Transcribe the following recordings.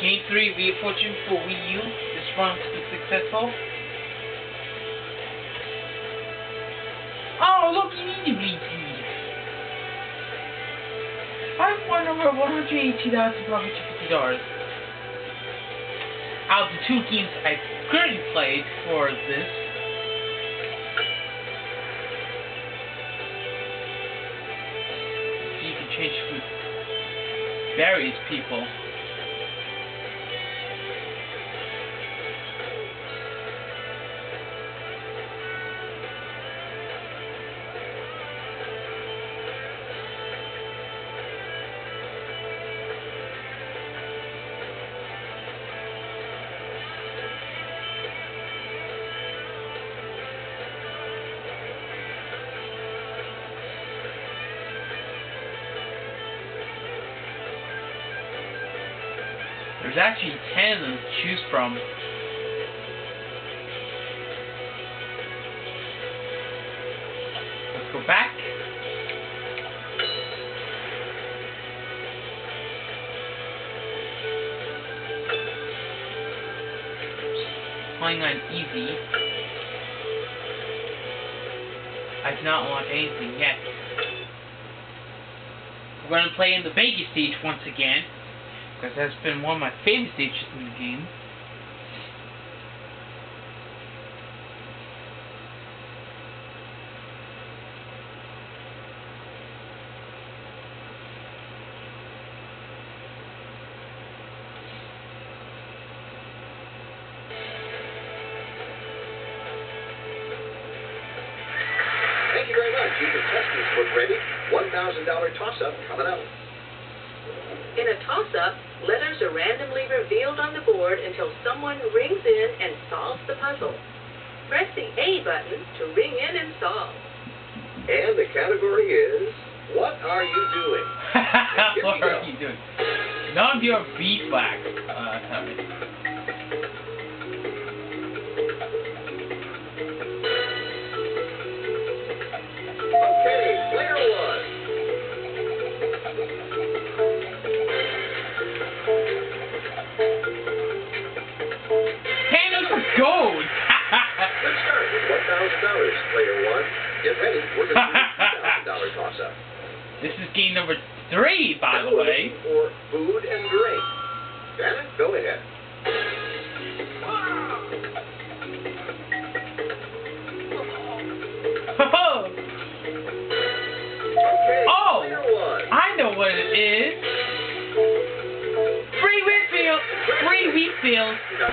Game 3 Wheel of Fortune for Wii U is found to be successful. Oh, look, you need I've won over $180,000 Out of the two games I've currently played for this, you can change with various people. There's actually 10 of them to choose from. Let's go back. Playing on easy. I've not unlocked anything yet. We're going to play in the Vegas stage once again. Because that's been one of my favorite stages in the game. Thank you very much. You can test this book ready. $1,000 toss-up coming up. In a toss-up, letters are randomly revealed on the board until someone rings in and solves the puzzle. Press the A button to ring in and solve. And the category is, what are you doing? What are you doing? None of your beeswax, uh, player one. Get ready. We're going to do a $2,000 toss-up. this is game number three, by the Now we're way. For food and drink. Janet, go ahead. Okay, Oh! I know what it is. Free refill. Free refill. Now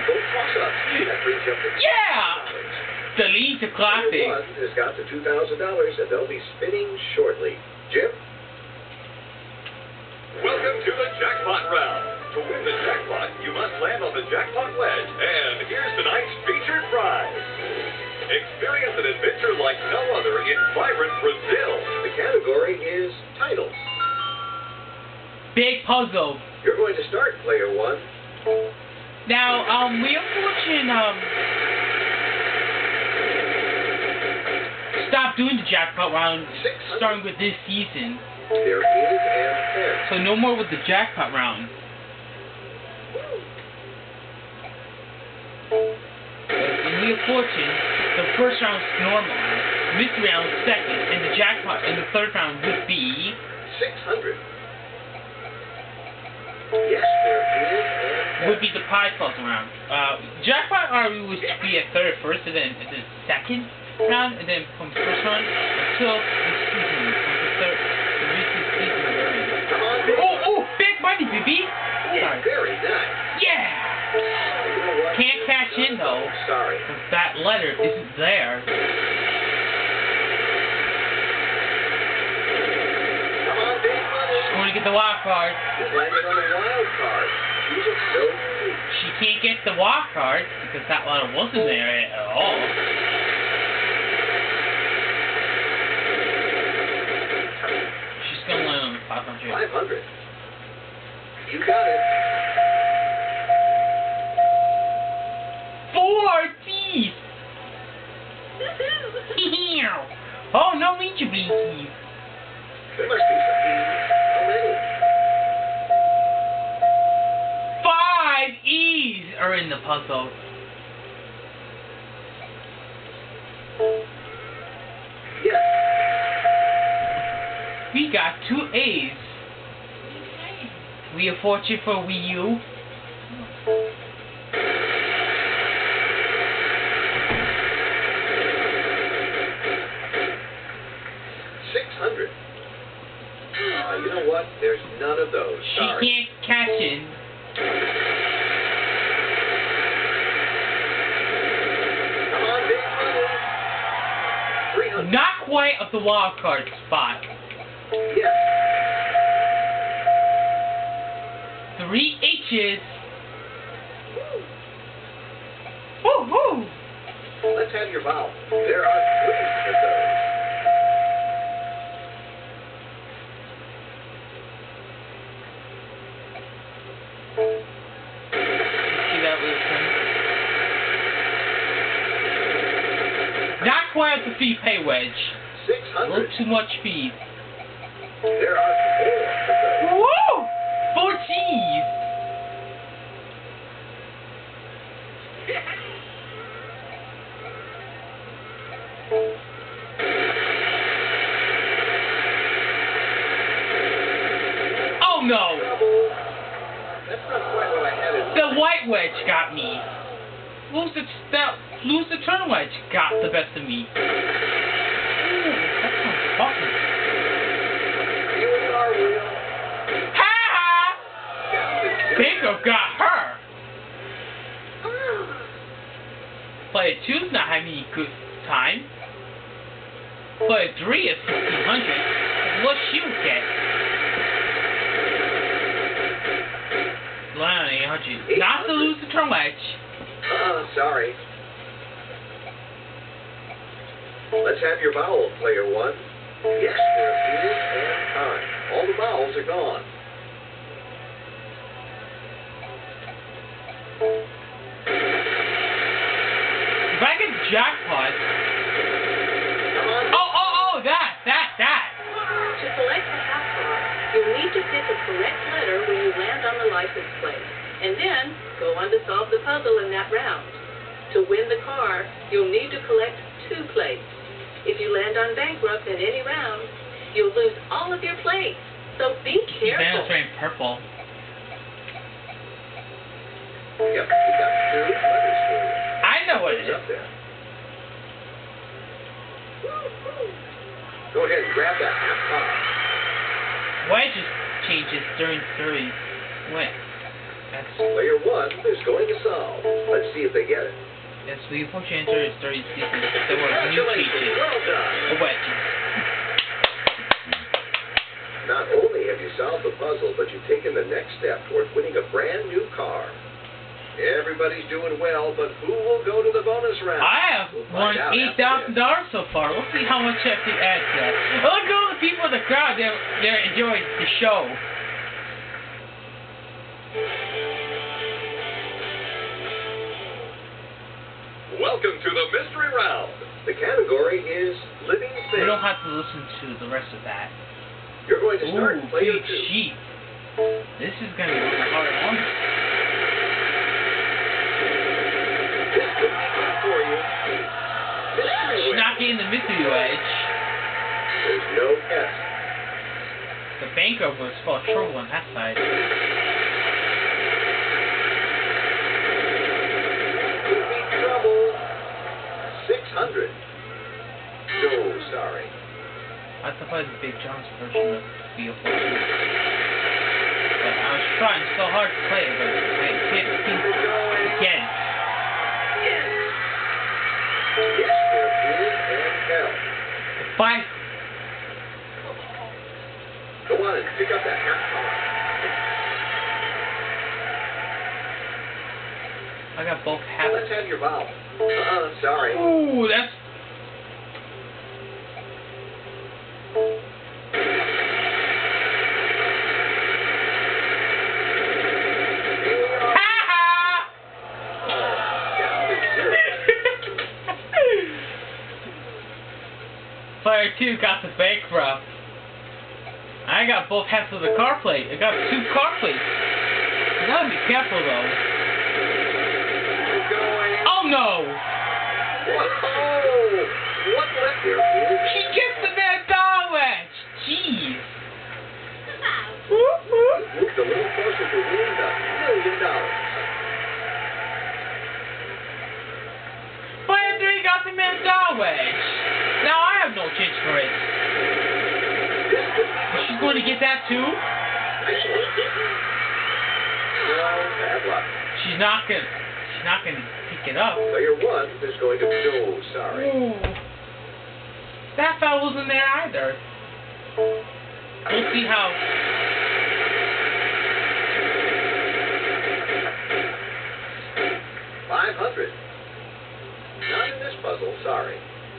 Delete the Player classic. one has got the $2,000 and they'll be spinning shortly. Jim? Welcome to the jackpot round. To win the jackpot, you must land on the jackpot wedge. And here's tonight's featured prize. Experience an adventure like no other in vibrant Brazil. The category is titles. Big puzzle. You're going to start, player one. Now, um, Wheel of Fortune, um, doing the jackpot round starting with this season. There is an pen. So no more with the jackpot round. In Wheel of Fortune, the first round is normal, mystery round second, and the jackpot in the third round would be 600. Yes, there is would be the pie puzzle round. Uh, jackpot round would be a third first, and then and then second round, and then from the first round until the season, from the third, the recent season we're in. Come on, big Oh, oh, big money, baby! Oh, Sorry. very nice. Yeah! You know what? Can't cash in, though. Sorry. Because that letter isn't there. Come on, big money. She's going to get the wild card. You've landed on a wild card. Choose it so free. She can't get the wild card because that letter wasn't there at all. She's going to land on 500. 500. You got it. Four teeth! oh, no Blinky. There must be some. How many? Five in the puzzle. We got two A's. We are fortunate for Wii U. Six hundred. Uh, you know what? There's none of those. She Sorry. can't catch it. Come on, big money. Three hundred. Not quite of the wild card spot. Three H's. Woo woo. Let's have your vowel. There are three of those. See that Wilson? Not quite the fee pay wedge. Six A little too much fees. There are four in The white wedge got me. Lose the that the turn wedge got the best of me. Ooh, that sounds fucking. Ha ha! Bingo got her. Player two's not having a good time. Player three is fifteen hundred. What she would get? Land on eight hundred. Not to lose the turn wedge. Uh, sorry. Let's have your vowel, player one. Yes, there is and time. All the vowels are gone. If I get jackpot. Come on. Oh oh oh that that that. To select the half you'll need to pick a correct letter when you land on the license plate, and then go on to solve the puzzle in that round. To win the car, you'll need to collect two plates. If you land on bankrupt in any round, you'll lose all of your plates. So be Van's careful. wearing purple. Yep, we got two letters for you. I know what It's up there. Go ahead and grab that half car. Why just changes during three? When? That's Player one is going to solve. Let's see if they get it. that's we unfortunately enter is thirty season. There were new changes. well done. Oh, a wedges. Not only have you solved the puzzle, but you've taken the next step toward winning a brand new car. Everybody's doing well, but who will go to the bonus round? I have We'll won eight thousand dollars so far. We'll see how much I have to add to that. Oh, look at all the people in the crowd. They're they're enjoying the show. Welcome to the mystery round. The category is living We things. don't have to listen to the rest of that. You're going to start Ooh, player two. sheep. This is gonna be a hard one. This could be good for you. Mystery She's not getting the mystery wedge. There's no S. The banker was full of trouble on that side. I was Big John's version of Fortune. But I was trying so hard to play it, but I can't seem Keep it going. again. Yes. There is and hell. If I on pick up that half car. I got both half. Let's have your vowel. Uh, oh, sorry. Ooh, that's. Two got the bankrupt. I got both halves of the car plate. I got two car plates. You gotta be careful though. Oh no! What. She gets the man wedge! Jeez! Winning the million dollars. Player 3 got the man wedge! Now I have no chance for it. This She's going to get that too? Nice one. No, bad luck. She's not gonna. She's not gonna pick it up. Player one is going to be no sorry. Ooh. That fella wasn't there either. We'll see how. Five hundred. Not in this puzzle, sorry.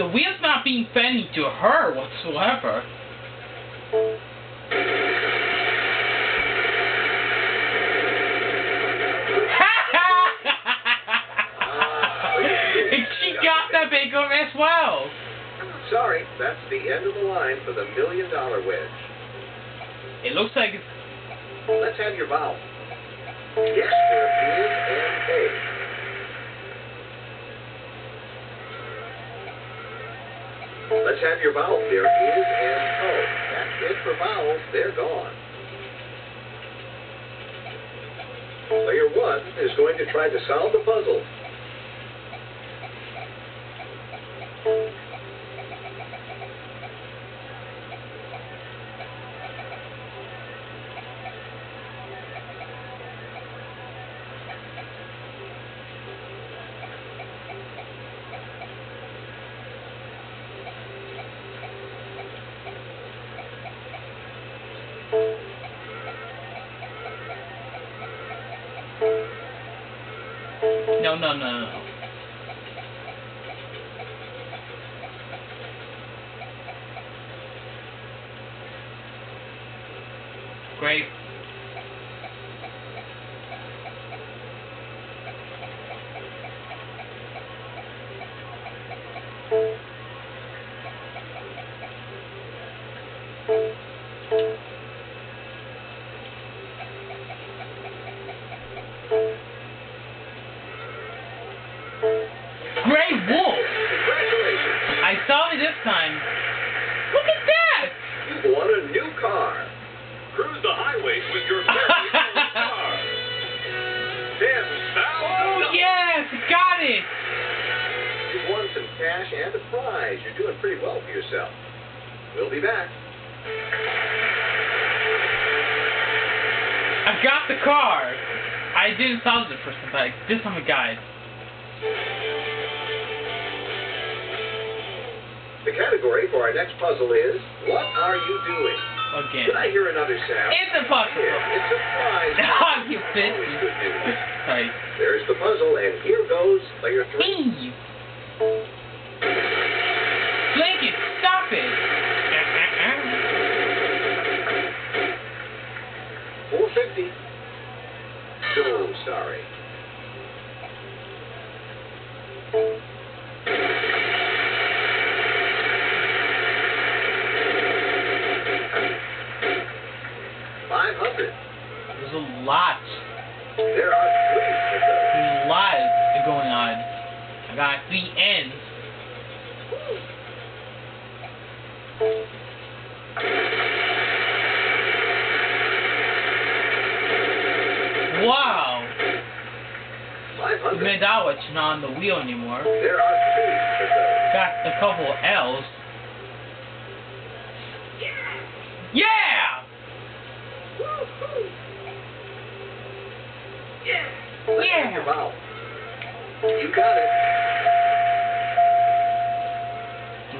The wheel's not being friendly to her whatsoever. and she got the breakup as well. Sorry, that's the end of the line for the million dollar wedge. It looks like it's Let's have your vowel. Yes, there is and A. Let's have your vowel. There is and O. That's it for vowels. They're gone. Player one is going to try to solve the puzzle. No no no no. Cash and a prize. You're doing pretty well for yourself. We'll be back. I've got the car. I didn't solve it the time, but this time I got it. The category for our next puzzle is What Are You Doing? Again. Did I hear another sound? It's impossible. Yeah, it's a prize. You bitch. Always good news. Sorry. There's the puzzle, and here goes player three. Hey! Blanket, stop it! Four fifty. So sorry.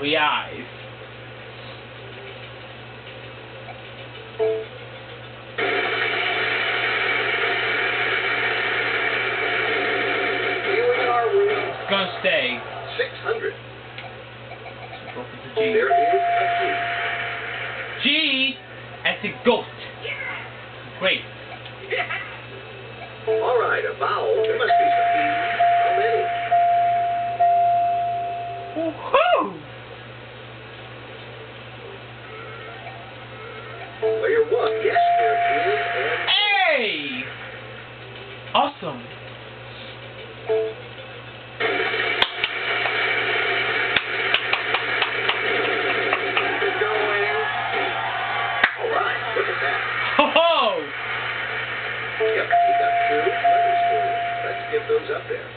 Three eyes. We are, It's gonna stay. Six hundred. Go for the G. There is Those up there.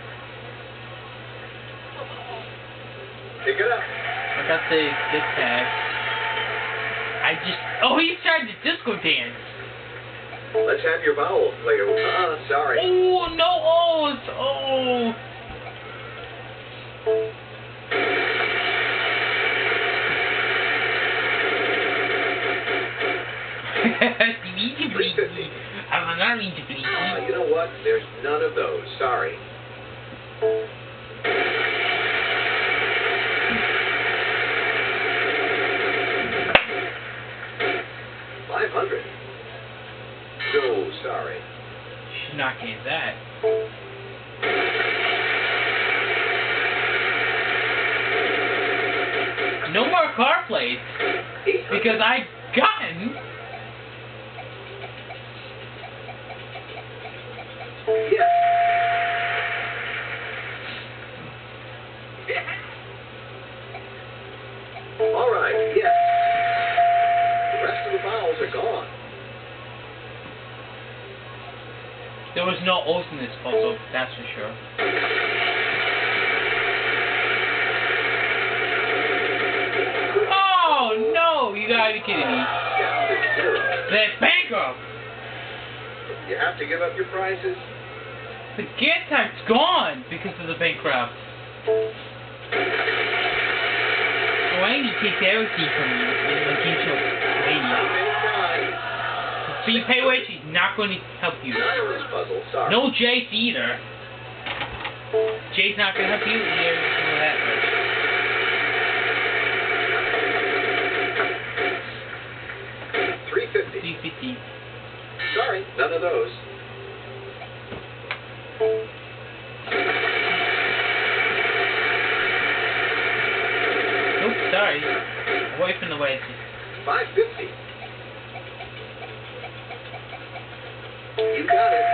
Pick it up. I got the this tag. I just oh he started to disco dance. Let's have your vowel, player. Ah, sorry. Oh no O's oh Uh, you know what? There's none of those. Sorry. Five hundred. So sorry. Not getting that. No more car plates because I've gotten Yes. All right. Yes. The rest of the vowels are gone. there was no O's in this puzzle, that's for sure. Oh no! You gotta be kidding me. They're bankrupt. You have to give up your prizes. The get type's gone because of the bankrupt. Oh, Why did you take everything from me in the How radio? So you pay wage, she's not going to help you. None of this puzzle. Sorry. No Jace either. Jay's not going to help you either. That much. Three fifty. 350. Sorry. None of those. Oops, sorry. Away from the wedge. Five fifty. You got it.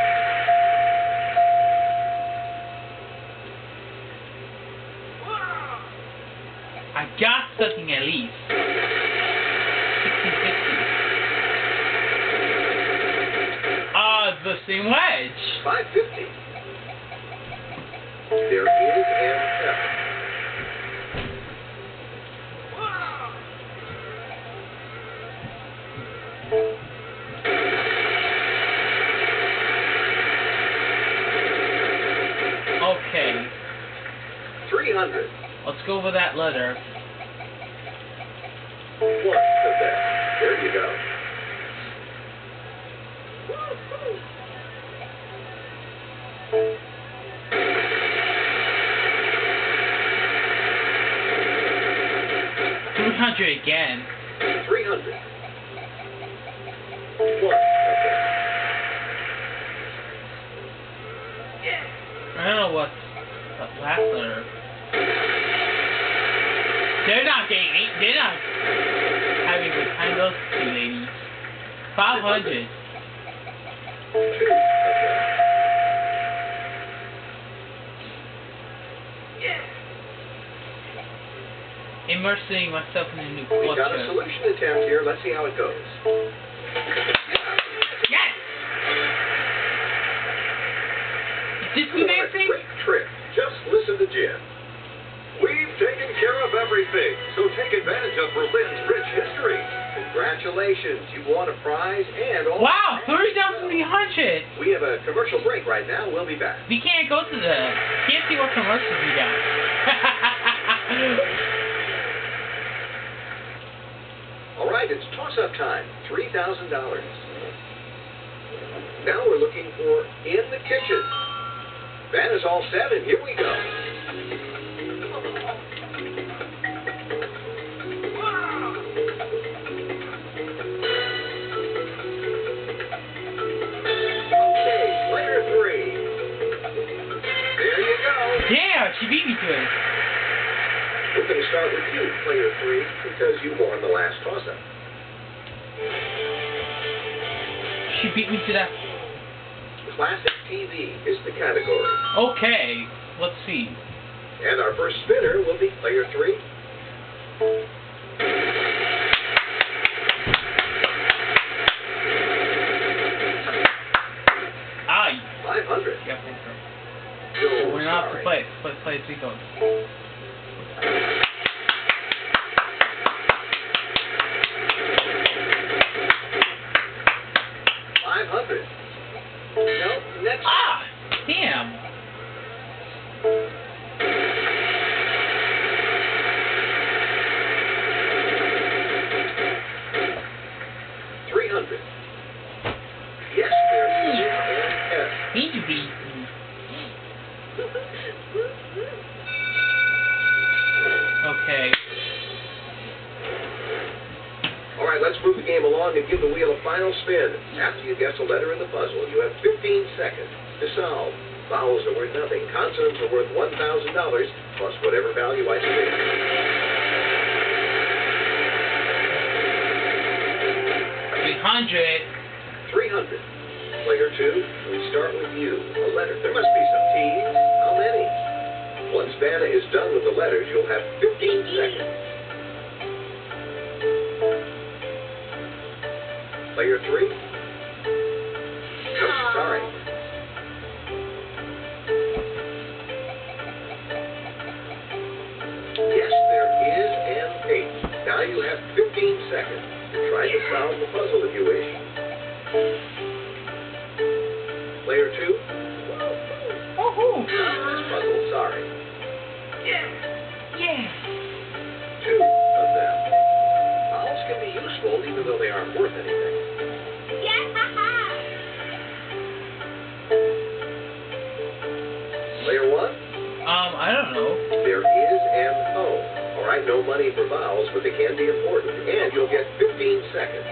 I got something at least. 1650. Ah, the same wedge. Five fifty. There is an F. Okay, Three hundred. let's go over that letter. What's the? There you go. Three hundred again. Five hundred. Two. Immersing myself in a new culture. We got a culture. solution attempt here. Let's see how it goes. Yes. Is this What a amazing? great trick. Just listen to Jim. We've taken care of everything, so take advantage of Berlin's rich history. Congratulations. You won a prize and all. Wow, thirty thousand three hundred. We have a commercial break right now. We'll be back. We can't go to the. Can't see what commercials we got. All right, it's toss-up time. Three thousand dollars. Now we're looking for in the kitchen. Van is all set, and here we go. She beat me to it. We're going to start with you, player three, because you won the last toss-up. She beat me to that. Classic TV is the category. Okay, let's see. And our first spinner will be player three. Final spin. After you guess a letter in the puzzle, you have 15 seconds to solve. Vowels are worth nothing. Consonants are worth $1,000 plus whatever value I say. 300. 300. Player two, we start with you. A letter. There must be some T's. How many? Once Vanna is done with the letters, you'll have 15 seconds. Player three? Nope, sorry. Yes, there is an eight. Now you have 15 seconds to try to solve the puzzle if you wish. Player two? Woohoo! This puzzle, sorry. Yeah. Two of them. Vowels can be useful even though they aren't worth anything. Right, no money for vowels, but they can be important. And you'll get 15 seconds.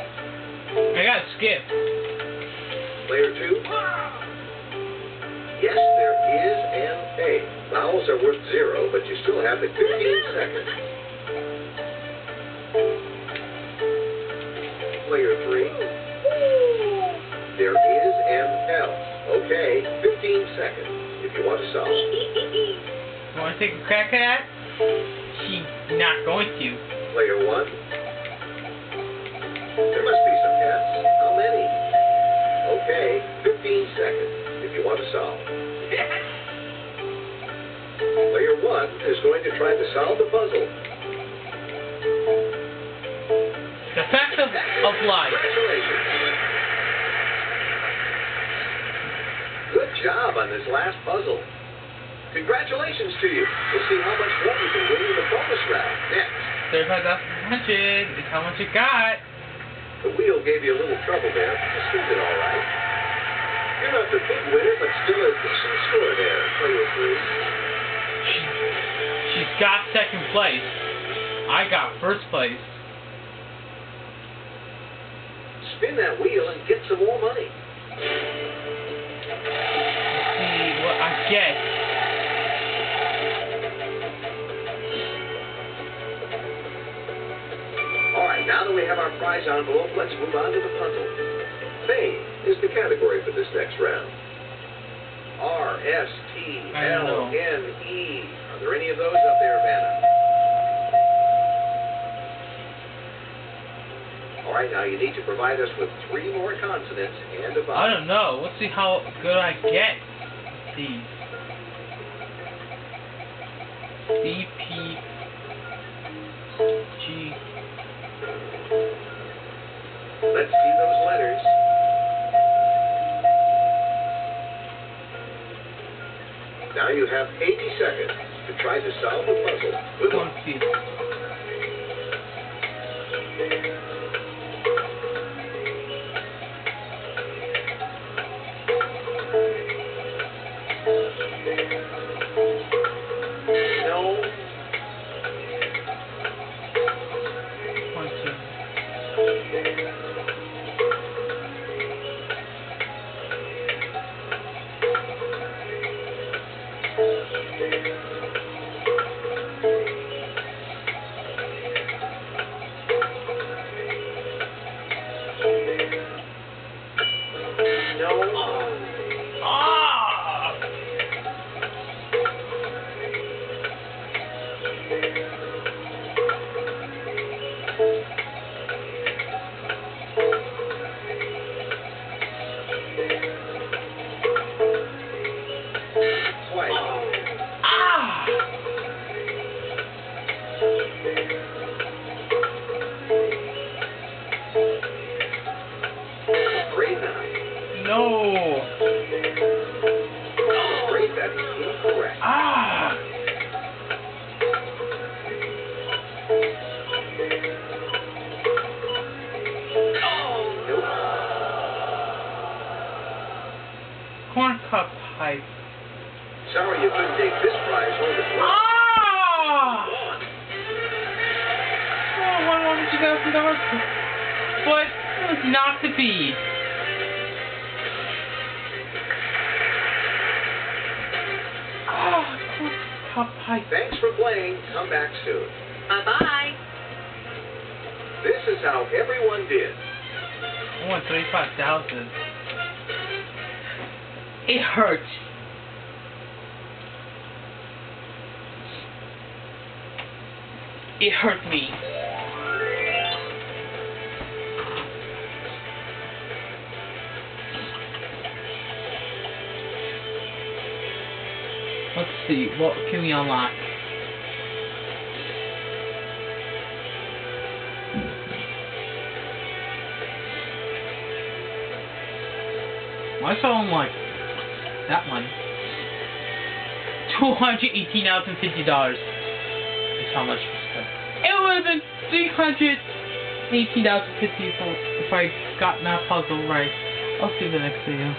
I got skip. Player two? Yes, there is an A. Vowels are worth zero, but you still have the 15 seconds. Player three? There is an L. Okay, 15 seconds if you want to solve. Want to take a crack at that? She's not going to. Player one? There must be some F's. How many? Okay, 15 seconds if you want to solve. Player one is going to try to solve the puzzle. The fact of, of life. Congratulations. Good job on this last puzzle. Congratulations to you. We'll see how much more you can win in the bonus round next. 35,100 is how much it got. The wheel gave you a little trouble there. You still did all right. You're not the big winner, but still a decent score there. Play with three. She, she's got second place. I got first place. Spin that wheel and get some more money. Let's see what I get. Now that we have our prize envelope, let's move on to the puzzle. Fame is the category for this next round. R S T L N E. Are there any of those up there, Vanna? All right, now you need to provide us with three more consonants and a vowel. I don't know. Let's see how good I get these. C Now you have 80 seconds to try to solve the puzzle. Good luck. Soon. Bye-bye. This is how everyone did. I won thirty-five thousand. It hurts. It hurt me. Let's see, what can we unlock? Why so unlike that one? Two hundred eighteen thousand fifty dollars is how much we spent. It would have been three hundred eighteen thousand fifty if I got that puzzle right. I'll see you the next video.